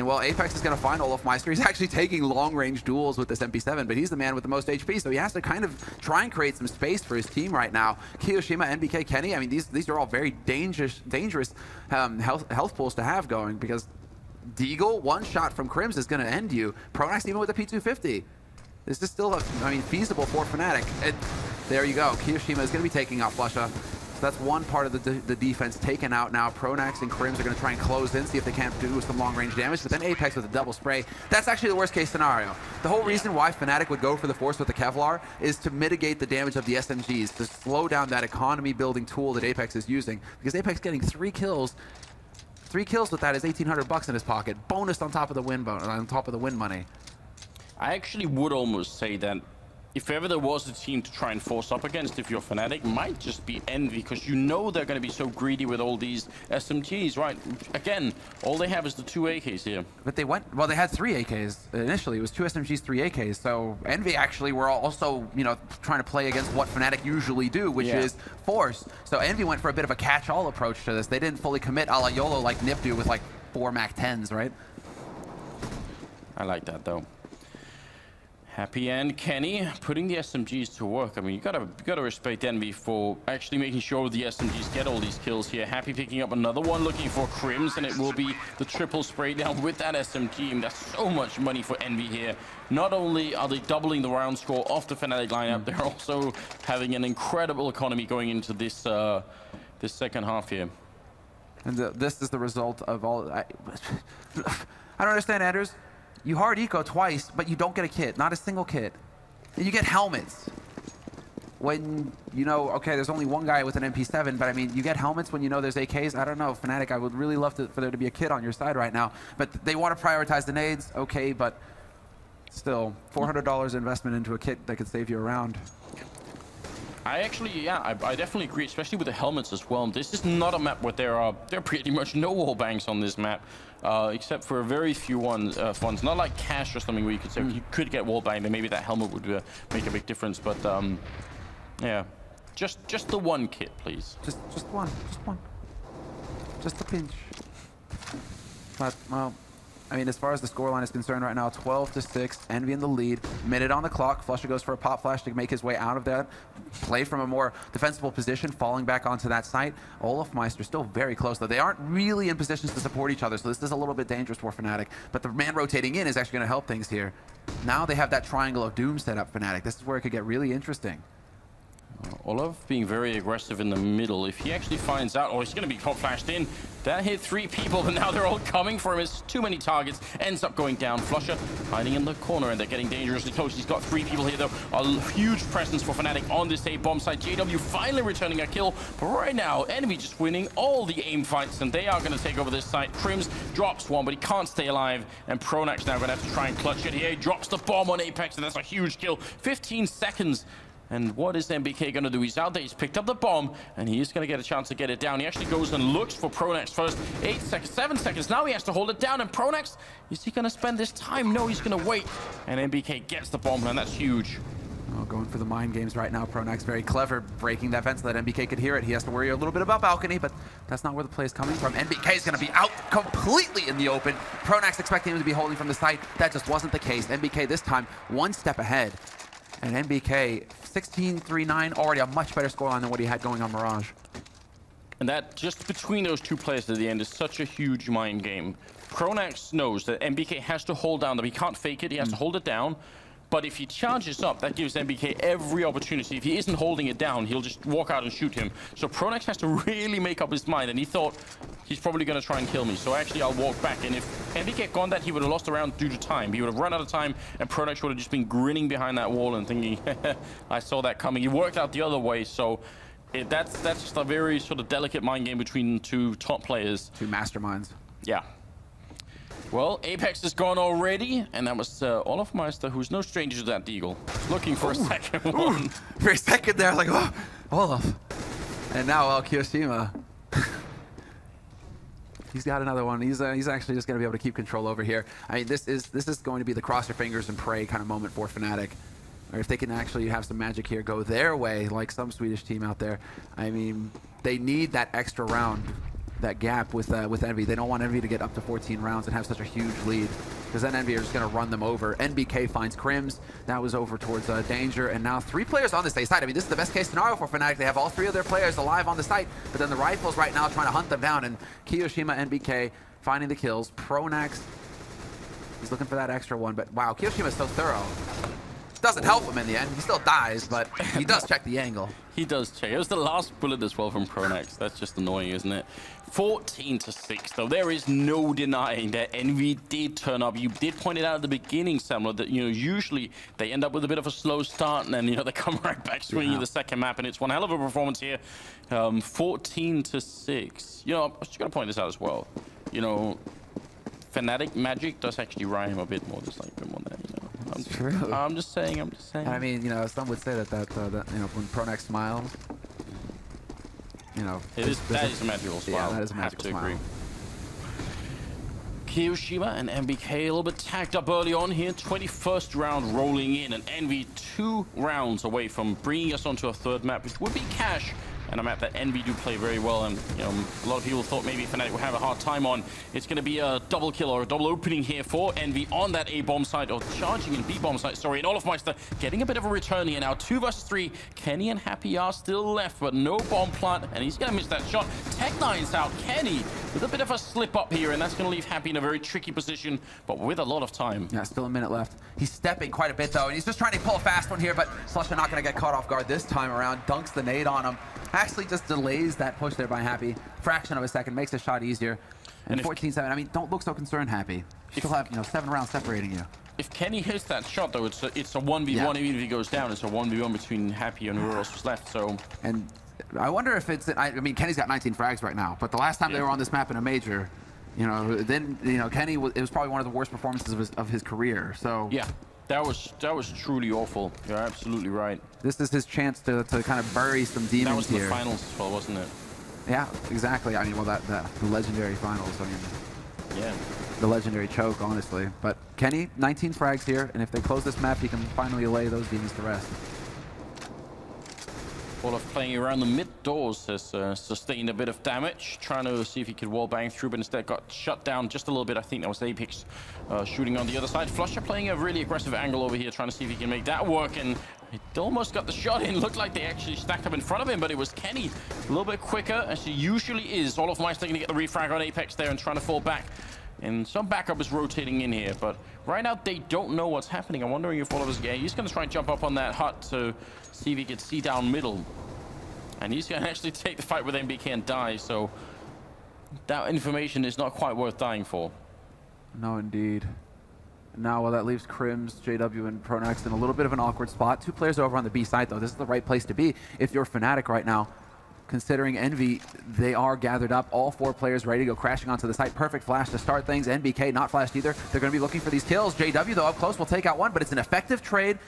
And while Apex is going to find olofmeister, he's actually taking long-range duels with this MP7, but he's the man with the most HP, so he has to kind of try and create some space for his team right now. kioShiMa, NBK, Kenny, I mean, these these are all very dangerous dangerous um, health, health pools to have going because Deagle, one shot from Krimz is going to end you. Pronax even with the P250. This is still, a, I mean, feasible for Fnatic. And there you go. kioShiMa is going to be taking out Flusha. So that's one part of the, de the defense taken out now. Pronax and Krimz are going to try and close in, see if they can't do some long-range damage. But then Apex with a double spray. That's actually the worst-case scenario. The whole reason why Fnatic would go for the Force with the Kevlar is to mitigate the damage of the SMGs, to slow down that economy-building tool that Apex is using. Because Apex getting three kills Three kills with that is 1,800 bucks in his pocket. Bonus on top of the win on top of the win money. I actually would almost say that if ever there was a team to try and force up against if you're Fnatic, might just be Envy, because you know they're going to be so greedy with all these SMGs, right? Again, all they have is the two AKs here. But they went, well, they had three AKs initially. It was two SMGs, three AKs. So Envy actually were also, you know, trying to play against what Fnatic usually do, which Yeah. is force. So Envy went for a bit of a catch-all approach to this. They didn't fully commit a la YOLO like NiP do with like four Mac 10s, right? I like that though. Happy and Kenny putting the SMGs to work. I mean, you gotta you gotta respect Envy for actually making sure the SMGs get all these kills here. Happy picking up another one, looking for Krimz, and it will be the triple spray down with that SMG. And that's so much money for Envy here. Not only are they doubling the round score off the Fnatic lineup, they're also having an incredible economy going into this uh, this second half here. And the, this is the result of all. I, I don't understand, Anders. You hard eco twice, but you don't get a kit, not a single kit. And you get helmets. When you know, okay, there's only one guy with an MP7, but I mean, you get helmets when you know there's AKs. I don't know, Fnatic. I would really love to, for there to be a kit on your side right now, but they want to prioritize the nades. Okay, but still, $400 investment into a kit that could save you around. I actually, yeah, I, I definitely agree, especially with the helmets as well. This is not a map where there are there are pretty much no wall bangs on this map, uh, except for a very few ones. Uh, ones. Not like Cache or something where you could say you could get wall banged, and maybe that helmet would uh, make a big difference. But um, yeah, just just the one kit, please. Just, just one, just one, just a pinch. But well, I mean, as far as the scoreline is concerned right now, 12 to 6, Envy in the lead. Minute on the clock. Flusha goes for a pop flash to make his way out of that. Play from a more defensible position, falling back onto that site. olofmeister still very close, though. They aren't really in positions to support each other, so this is a little bit dangerous for Fnatic. But the man rotating in is actually going to help things here. Now they have that triangle of doom set up, Fnatic. This is where it could get really interesting. Uh, Olof being very aggressive in the middle. If he actually finds out, oh, he's going to be flashed in. That hit three people, but now they're all coming for him. It's too many targets. Ends up going down. Flusha hiding in the corner, and they're getting dangerously close. He's got three people here, though. A huge presence for Fnatic on this A bomb site. JW finally returning a kill, but right now, Enemy just winning all the aim fights, and they are going to take over this site. Krimz drops one, but he can't stay alive, and Pronax now going to have to try and clutch it here. He drops the bomb on Apex, and that's a huge kill. 15 seconds and what is NBK going to do? He's out there, he's picked up the bomb, and he is going to get a chance to get it down. He actually goes and looks for Pronax first. Eight seconds, seven seconds. Now he has to hold it down, and Pronax, is he going to spend this time? No, he's going to wait. And NBK gets the bomb, and that's huge. Oh, going for the mind games right now. Pronax very clever, breaking that fence so that NBK could hear it. He has to worry a little bit about balcony, but that's not where the play is coming from. NBK is going to be out completely in the open. Pronax expecting him to be holding from the site. That just wasn't the case. NBK this time one step ahead. And NBK 16-3-9, already a much better scoreline than what he had going on Mirage. And that just between those two players at the end is such a huge mind game. Pronax knows that NBK has to hold down, that he can't fake it, he has to mm. hold it down. But if he charges up, that gives NBK every opportunity. If he isn't holding it down, he'll just walk out and shoot him. So Pronax has to really make up his mind, and he thought he's probably going to try and kill me. So actually, I'll walk back. And if NBK had gone that, he would have lost the round due to time. He would have run out of time, and Pronax would have just been grinning behind that wall and thinking, I saw that coming. He worked out the other way, so it, that's that's just a very sort of delicate mind game between two top players. Two masterminds. Yeah. Well, Apex is gone already, and that was uh, olofmeister, who's no stranger to that deagle. Looking for a second one. For a second there, I was like, oh, Olof. And now, well, kioShiMa. He's got another one. He's uh, he's actually just going to be able to keep control over here. I mean, this is this is going to be the cross your fingers and pray kind of moment for Fnatic. Or if they can actually have some magic here, go their way, like some Swedish team out there. I mean, they need that extra round, that gap with uh, with Envy. They don't want Envy to get up to 14 rounds and have such a huge lead, because then Envy are just going to run them over. NBK finds Krimz. That was over towards uh, Danger, and now three players on the state side. I mean, this is the best case scenario for Fnatic. They have all three of their players alive on the site, but then the Rifles right now trying to hunt them down, and kioShiMa, NBK finding the kills. Pronax, he's looking for that extra one, but wow, kioShiMa is so thorough. Doesn't help him in the end. He still dies, but he does check the angle. He does check. It was the last bullet as well from Pronax. That's just annoying, isn't it? 14 to 6, though. There is no denying that Envy did turn up. You did point it out at the beginning, Samuel, that, you know, usually they end up with a bit of a slow start and then, you know, they come right back swinging Yeah. the second map, and it's one hell of a performance here. Um, 14 to 6. You know, I'm just going to point this out as well. You know, Fnatic magic does actually rhyme a bit more. There's like a bit more there, you know. It's true. I'm just saying. I'm just saying. And I mean, you know, some would say that that, uh, that you know when Pronax smiles, you know, it is, that is a magical smile. Yeah, that is a magical Have to smile. agree. kioShiMa and NBK a little bit tagged up early on here. 21st round rolling in, and Envy two rounds away from bringing us onto a third map, which would be Cache, and a map that Envy do play very well. And you know, a lot of people thought maybe Fnatic would have a hard time on. It's going to be a double kill or a double opening here for Envy on that A bomb side, or charging in B bomb side. Sorry, and olofmeister getting a bit of a return here now. Two versus three. Kenny and Happy are still left, but no bomb plant, and he's going to miss that shot. Tec Nine's out. Kenny with a bit of a slip up here, and that's going to leave Happy in a very tricky position, but with a lot of time. Yeah, still a minute left. He's stepping quite a bit though, and he's just trying to pull a fast one here, but Flusha not going to get caught off guard this time around. Dunks the nade on him. Actually just delays that push there by Happy. Fraction of a second, makes the shot easier. And, And 14-7, I mean, don't look so concerned, Happy. You still have, you know, seven rounds separating you. If Kenny hits that shot, though, it's a, it's a 1v1. Yeah. Even if he goes down, it's a 1v1 between Happy and whoever else was left. So, And I wonder if it's, I, I mean, Kenny's got 19 frags right now, but the last time they were on this map in a major, you know, then, you know, Kenny, was, it was probably one of the worst performances of his, of his career. So yeah, that was that was truly awful. You're absolutely right. this is his chance to, to kind of bury some demons here. That was in the finals as well, wasn't it? Yeah, exactly. I mean, well, that, that the legendary finals. I mean, Yeah. the legendary choke, honestly. But Kenny, 19 frags here, and if they close this map, he can finally lay those demons to rest. Olof playing around the mid doors has uh, sustained a bit of damage, trying to see if he could wall bang through, but instead got shut down just a little bit. I think that was Apex uh, shooting on the other side. Flusha playing a really aggressive angle over here, trying to see if he can make that work, and it almost got the shot in. Looked like they actually stacked up in front of him, but it was Kenny a little bit quicker, as he usually is. olofmeister going to get the refrag on Apex there and trying to fall back. And some backup is rotating in here, but right now they don't know what's happening. I'm wondering if all of us, yeah, he's going to try and jump up on that hut to see if he can see down middle. And he's going to actually take the fight with NBK and die, so that information is not quite worth dying for. No, indeed. Now, well, that leaves Krimz, JW, and Pronax in a little bit of an awkward spot. Two players over on the B side, though. This is the right place to be if you're Fnatic right now. Considering Envy, they are gathered up. All four players ready to go crashing onto the site. Perfect flash to start things. NBK not flashed either. They're going to be looking for these kills. JW, though, up close will take out one, but it's an effective trade.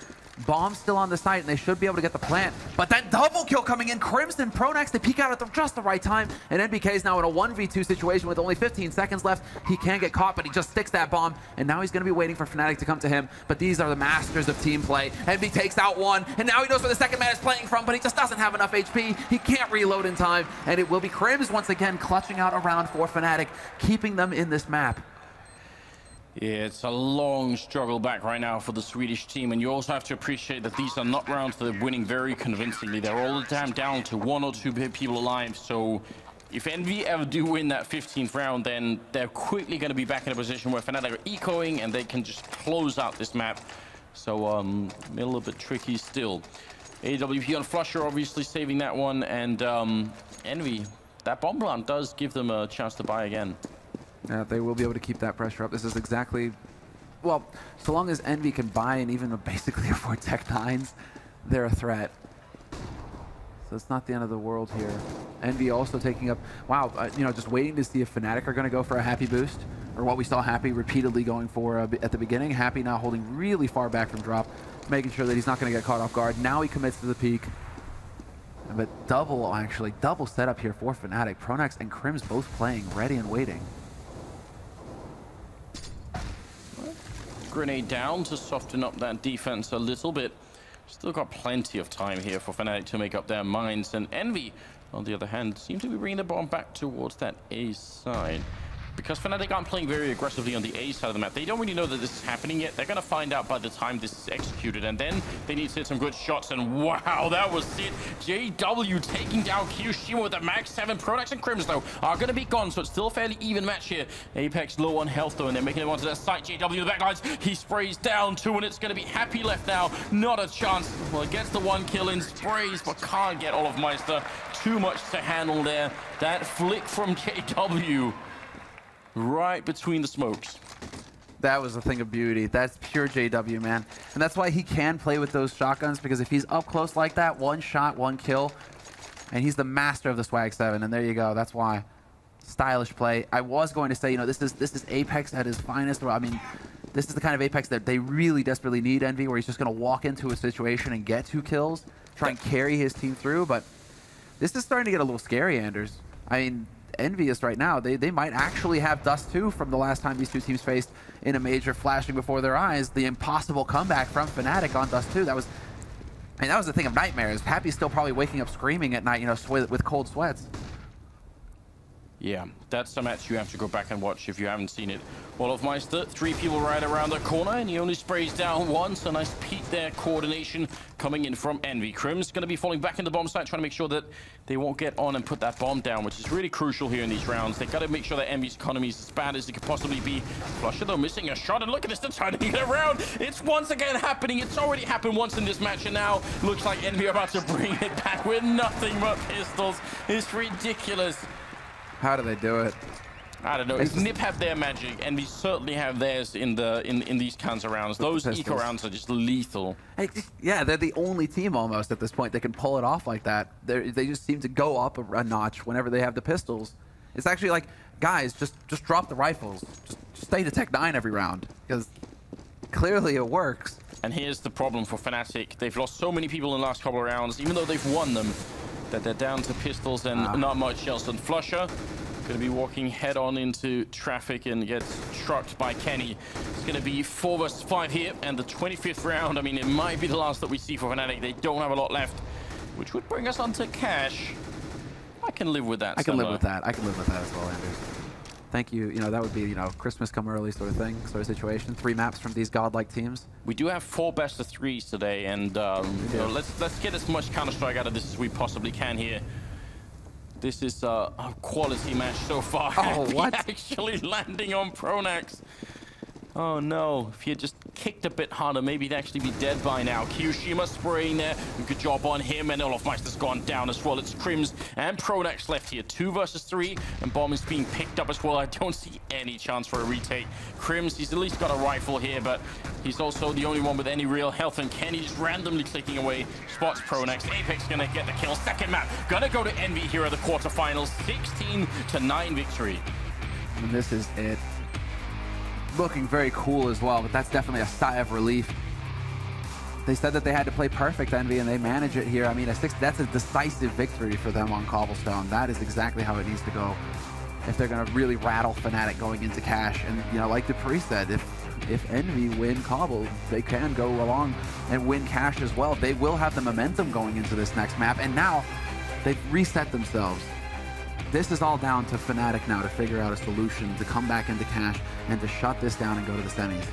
Bomb still on the site, and they should be able to get the plant. But that double kill coming in. Crimson, Pronax, they peek out at just the right time. And NBK is now in a 1v2 situation with only 15 seconds left. He can get caught, but he just sticks that bomb. And now he's going to be waiting for Fnatic to come to him. But these are the masters of team play. NB takes out one, and now he knows where the second man is playing from, but he just doesn't have enough HP. He can't reload in time. And it will be Krimz once again clutching out a round for Fnatic, keeping them in this map. Yeah, it's a long struggle back right now for the Swedish team, and you also have to appreciate that these are not rounds that they're winning very convincingly. They're all the time down to one or two people alive, so if Envy ever do win that 15th round, then they're quickly going to be back in a position where Fnatic are ecoing and they can just close out this map. So, um, a little bit tricky still. AWP on Flusha obviously saving that one, and um, Envy, that bomb plant does give them a chance to buy again. Yeah, they will be able to keep that pressure up. This is exactly, well, so long as Envy can buy and even basically afford Tec 9s, they're a threat. So it's not the end of the world here. Envy also taking up, wow, uh, you know, just waiting to see if Fnatic are going to go for a Happy boost, or what we saw Happy repeatedly going for uh, at the beginning. Happy now holding really far back from drop, making sure that he's not going to get caught off guard. Now he commits to the peak. But double, actually, double setup here for Fnatic. Pronax and Krimz both playing, ready and waiting. Grenade down to soften up that defense a little bit. Still got plenty of time here for Fnatic to make up their minds. And Envy, on the other hand, seem to be bringing the bomb back towards that A side. Because Fnatic aren't playing very aggressively on the A side of the map. They don't really know that this is happening yet. They're going to find out by the time this is executed. And then they need to hit some good shots. And wow, that was it. JW taking down kioShiMa with a max 7. Pronax and Krimz, though, are going to be gone. So it's still a fairly even match here. Apex low on health, though, and they're making it onto their site. JW in the backlines. He sprays down two, and it's going to be Happy left now. Not a chance. Well, gets the one kill in sprays, but can't get olofmeister. Too much to handle there. That flick from JW right between the smokes. That was a thing of beauty. That's pure JW, man. And that's why he can play with those shotguns, because if he's up close like that, one shot, one kill, and he's the master of the Swag 7, and there you go. That's why. Stylish play. I was going to say, you know, this is this is Apex at his finest. I mean, This is the kind of Apex that they really desperately need Envy, where he's just going to walk into a situation and get two kills, try and carry his team through. But this is starting to get a little scary, Anders. I mean, Envious right now, they, they might actually have Dust 2 from the last time these two teams faced in a major flashing before their eyes. The impossible comeback from Fnatic on Dust 2. That was, I mean, that was the thing of nightmares. Happy's still probably waking up screaming at night, you know, with cold sweats. Yeah, that's a match you have to go back and watch if you haven't seen it. Olofmeister, three people right around the corner, and he only sprays down once. A nice peek there, coordination coming in from Envy. Krimz going to be falling back in the bomb site, trying to make sure that they won't get on and put that bomb down, which is really crucial here in these rounds. They've got to make sure that Envy's economy is as bad as it could possibly be. Flusha, though, missing a shot, and look at this, they're to get around. It's once again happening. It's already happened once in this match, and now looks like Envy are about to bring it back with nothing but pistols. It's ridiculous. How do they do it? I don't know. It's NiP have their magic, and we certainly have theirs in the in in these kinds of rounds. Those eco rounds are just lethal. Yeah, they're the only team almost at this point that can pull it off like that. They they just seem to go up a, a, notch whenever they have the pistols. It's actually like, guys, just just drop the rifles. Just, just stay to Tec 9 every round because clearly it works. And here's the problem for Fnatic. They've lost so many people in the last couple of rounds, even though they've won them that they're down to pistols and ah. not much else. And Flusha going to be walking head on into traffic and gets trucked by Kenny. It's going to be 4 versus 5 here, and the 25th round, I mean, it might be the last that we see for Fnatic. They don't have a lot left, which would bring us on to Cache. I can live with that. I can live with that. I can live with that as well, Anders thank you. You know, that would be, you know, Christmas come early sort of thing, sort of situation. Three maps from these godlike teams. We do have four best of threes today, and um, you know, let's let's get as much Counter-Strike out of this as we possibly can here. This is uh, a quality match so far. Oh, what? actually landing on Pronax. Oh no, if he had just kicked a bit harder, maybe he'd actually be dead by now. kioShiMa spraying there. Good job on him, and Olofmeister's gone down as well. It's Krimz and Pronax left here. Two versus three, and Bomb is being picked up as well. I don't see any chance for a retake. Krimz, he's at least got a rifle here, but he's also the only one with any real health, and Kenny just randomly clicking away. Spots Pronax. Apex gonna get the kill. Second map, gonna go to Envy here at the quarterfinals. 16 to 9 victory. And this is it looking very cool as well, but that's definitely a sigh of relief. They said that they had to play perfect Envy, and they manage it here. I mean, a six, that's a decisive victory for them on Cobblestone. That is exactly how it needs to go if they're going to really rattle Fnatic going into Cache. And, you know, like Dupree said, if if Envy win Cobble, they can go along and win Cache as well. They will have the momentum going into this next map. And now they've reset themselves. This is all down to Fnatic now to figure out a solution to come back into Cache and to shut this down and go to the semis.